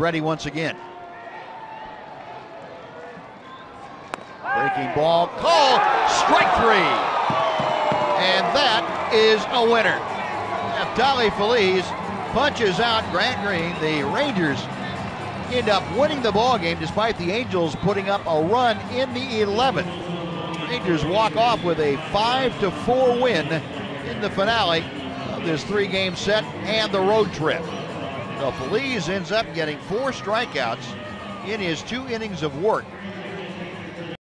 ready once again. Breaking ball, call, strike three. And that is a winner. Neftali Feliz punches out Grant Green. The Rangers end up winning the ball game despite the Angels putting up a run in the 11th. Rangers walk off with a 5 to 4 win in the finale of this three game set and the road trip. So Feliz ends up getting four strikeouts in his two innings of work.